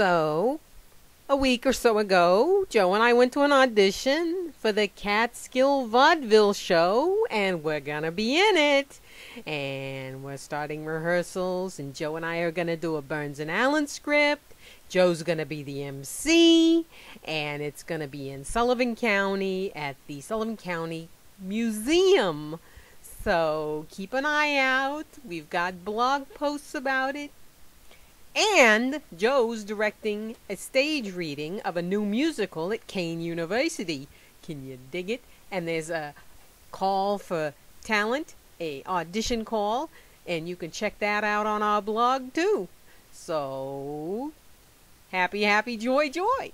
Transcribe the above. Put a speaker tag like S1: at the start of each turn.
S1: So, a week or so ago, Joe and I went to an audition for the Catskill Vaudeville show, and we're gonna be in it. And we're starting rehearsals, and Joe and I are gonna do a Burns and Allen script. Joe's gonna be the MC, and it's gonna be in Sullivan County at the Sullivan County Museum. So keep an eye out. We've got blog posts about it. And Joe's directing a stage reading of a new musical at Kean University. Can you dig it? And there's a call for talent, a audition call, and you can check that out on our blog too. So happy, happy, joy, joy.